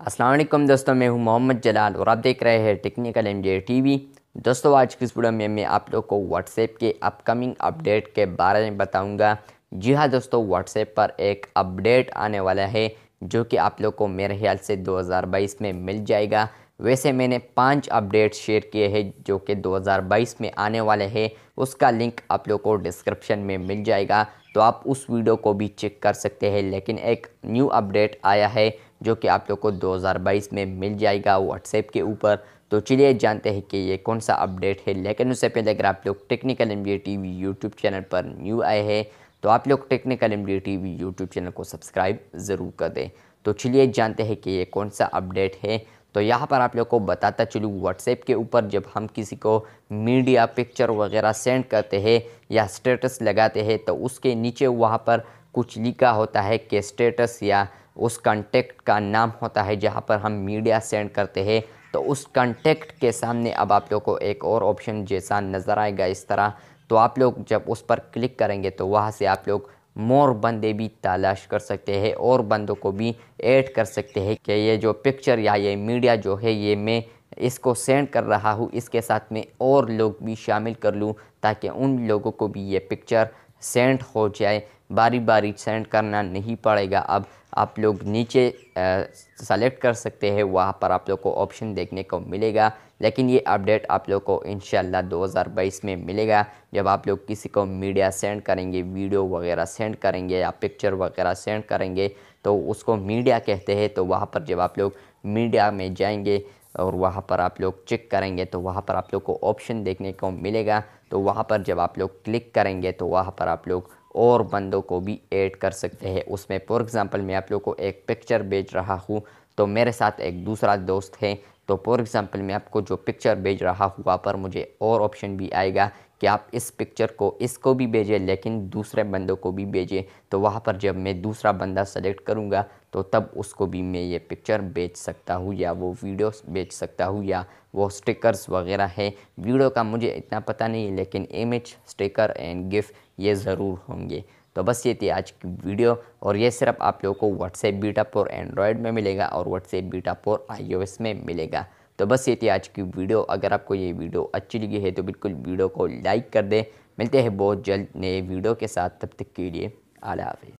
वालेकुम दोस्तों, मैं हूँ मोहम्मद जलाल और आप देख रहे हैं टेक्निकल एम जे टी दोस्तों, आज की इस वीडियो में मैं आप लोग को व्हाट्सएप के अपकमिंग अपडेट के बारे में बताऊँगा। जी हाँ दोस्तों व्हाट्सएप पर एक अपडेट आने वाला है, जो कि आप लोग को मेरे ख्याल से 2022 में मिल जाएगा। वैसे मैंने पाँच अपडेट शेयर किए हैं, जो कि 2022 में आने वाले हैं। उसका लिंक आप लोग को डिस्क्रिप्शन में मिल जाएगा। तो आप उस वीडियो को भी चेक कर सकते हैं, लेकिन एक न्यू अपडेट आया है जो कि आप लोग को 2022 में मिल जाएगा व्हाट्सएप के ऊपर। तो चलिए जानते हैं कि ये कौन सा अपडेट है। लेकिन उससे पहले अगर आप लोग technical M T V YouTube channel पर न्यू आए हैं तो आप लोग technical M T V YouTube channel को सब्सक्राइब ज़रूर कर दें। तो चलिए जानते हैं कि ये कौन सा अपडेट है। तो यहाँ पर आप लोग को बताता चलूँ व्हाट्सएप के ऊपर जब हम किसी को मीडिया पिक्चर वगैरह सेंड करते हैं या स्टेटस लगाते हैं तो उसके नीचे वहाँ पर कुछ लिखा होता है कि स्टेटस या उस कंटेक्ट का नाम होता है जहाँ पर हम मीडिया सेंड करते हैं तो उस कंटेक्ट के सामने अब आप लोग को एक और ऑप्शन जैसा नज़र आएगा इस तरह। तो आप लोग जब उस पर क्लिक करेंगे तो वहाँ से आप लोग मोर बंदे भी तलाश कर सकते हैं और बंदों को भी ऐड कर सकते हैं कि ये जो पिक्चर या ये मीडिया जो है, ये मैं इसको सेंड कर रहा हूँ, इसके साथ में और लोग भी शामिल कर लूँ, ताकि उन लोगों को भी ये पिक्चर सेंड हो जाए बारी बारी सेंड करना नहीं पड़ेगा। अब आप लोग नीचे सेलेक्ट कर सकते हैं, वहाँ पर आप लोग को ऑप्शन देखने को मिलेगा। लेकिन ये अपडेट आप लोग को इन 2022 में मिलेगा। जब आप लोग किसी को मीडिया सेंड करेंगे वीडियो वगैरह सेंड करेंगे या पिक्चर वगैरह सेंड करेंगे तो उसको मीडिया कहते हैं तो वहाँ पर जब आप लोग मीडिया में जाएँगे और वहाँ पर आप लोग चेक करेंगे तो वहाँ पर आप लोग को ऑप्शन देखने को मिलेगा। तो वहाँ पर जब आप लोग क्लिक करेंगे तो वहाँ पर आप लोग और बंदों को भी ऐड कर सकते हैं। उसमें, फॉर एग्ज़ाम्पल मैं आप लोग को एक पिक्चर भेज रहा हूँ। तो मेरे साथ एक दूसरा दोस्त है तो फॉर एग्ज़ाम्पल मैं आपको जो पिक्चर भेज रहा हूँ वहाँ पर मुझे और ऑप्शन भी आएगा कि आप इस पिक्चर को इसको भी भेजें, लेकिन दूसरे बंदों को भी भेजें। तो वहाँ पर जब मैं दूसरा बंदा सेलेक्ट करूँगा तो तब उसको भी मैं ये पिक्चर बेच सकता हूँ या वो वीडियो बेच सकता हूँ या वो स्टिकर्स वगैरह है। वीडियो का मुझे इतना पता नहीं है लेकिन इमेज स्टिकर एंड गिफ्ट ये ज़रूर होंगे। तो बस ये थी आज की वीडियो और ये सिर्फ़ आप लोगों को व्हाट्सएप बीटा फोर एंड्रॉयड में मिलेगा और व्हाट्सएप बीटा फोर आई में मिलेगा। तो बस ये थी आज की वीडियो। अगर आपको ये वीडियो अच्छी लगी है तो बिल्कुल वीडियो को लाइक कर दें। मिलते हैं बहुत जल्द नए वीडियो के साथ। तब तक के लिए आला हाफिज़।